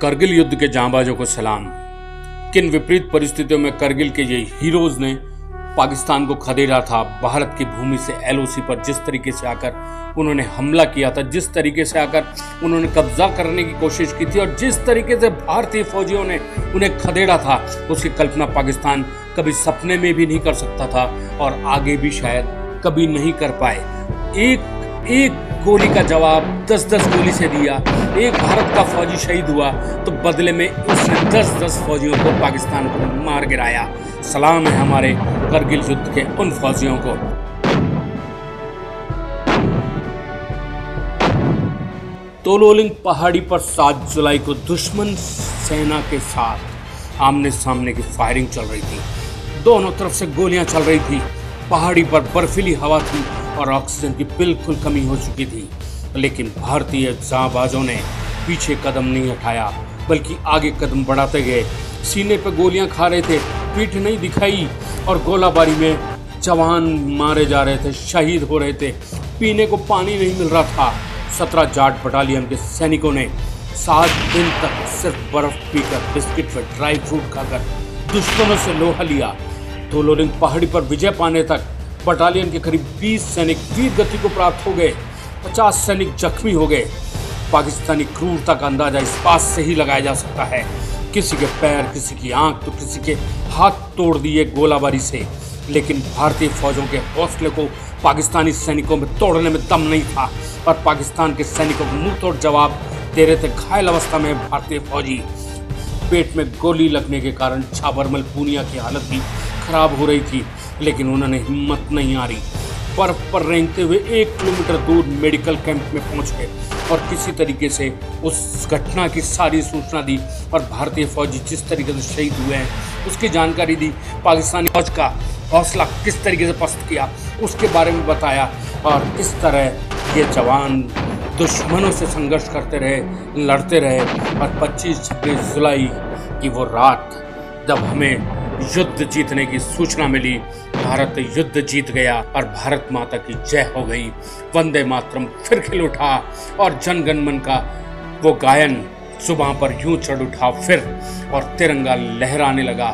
करगिल युद्ध के जांबाजों को सलाम। किन विपरीत परिस्थितियों में करगिल के ये हीरोज ने पाकिस्तान को खदेड़ा था, भारत की भूमि से एलओसी पर जिस तरीके से आकर उन्होंने हमला किया था, जिस तरीके से आकर उन्होंने कब्जा करने की कोशिश की थी और जिस तरीके से भारतीय फौजियों ने उन्हें खदेड़ा था, उसकी कल्पना पाकिस्तान कभी सपने में भी नहीं कर सकता था और आगे भी शायद कभी नहीं कर पाए। एक एक गोली का जवाब दस दस गोली से दिया। एक भारत का फौजी शहीद हुआ तो बदले में उसने दस दस फौजियों को पाकिस्तान को मार गिराया। सलाम है हमारे करगिल युद्ध के उन फौजियों को। तोलोलिंग पहाड़ी पर 7 जुलाई को दुश्मन सेना के साथ आमने सामने की फायरिंग चल रही थी। दोनों तरफ़ से गोलियाँ चल रही थी। पहाड़ी पर बर्फीली हवा थी। और ऑक्सीजन की बिल्कुल कमी हो चुकी थी। लेकिन भारतीय जाबाजों ने पीछे कदम नहीं हटाया, बल्कि आगे कदम बढ़ाते गए। सीने पर गोलियाँ खा रहे थे, पीठ नहीं दिखाई और गोलाबारी में जवान मारे जा रहे थे, शहीद हो रहे थे। पीने को पानी नहीं मिल रहा था। सत्रह जाट बटालियन के सैनिकों ने सात दिन तक सिर्फ़ बर्फ़ पीकर बिस्किट व ड्राई फ्रूट खाकर दुश्मनों से लोहा लिया। तो लोलिंग पहाड़ी पर विजय पाने तक बटालियन के करीब 20 सैनिक वीर गति को प्राप्त हो गए 50 सैनिक जख्मी हो गए। पाकिस्तानी क्रूरता का अंदाज़ा इस बात से ही लगाया जा सकता है। किसी के पैर, किसी की आँख तो किसी के हाथ तोड़ दिए गोलाबारी से। लेकिन भारतीय फौजों के हौसले को पाकिस्तानी सैनिकों में तोड़ने में दम नहीं था और पाकिस्तान के सैनिकों को मुँह तोड़ जवाब दे रहे थे घायल अवस्था में भारतीय फौजी। पेट में गोली लगने के कारण छाबरमल पूनिया की हालत भी खराब हो रही थी। लेकिन उन्होंने हिम्मत नहीं हारी। बर्फ़ पर रेंगते हुए एक किलोमीटर दूर मेडिकल कैंप में पहुँच गए और किसी तरीके से उस घटना की सारी सूचना दी और भारतीय फौजी जिस तरीके से शहीद हुए हैं, उसकी जानकारी दी, पाकिस्तानी फौज का हौसला किस तरीके से पस्त किया, उसके बारे में बताया और इस तरह ये जवान दुश्मनों से संघर्ष करते रहे, लड़ते रहे और 25-26 जुलाई की वो रात जब हमें युद्ध जीतने की सूचना मिली। भारत युद्ध जीत गया और भारत माता की जय हो गई। वंदे मातरम फिर खिल उठा और जनगणमन का वो गायन सुबह पर यूँ चढ़ उठा फिर और तिरंगा लहराने लगा।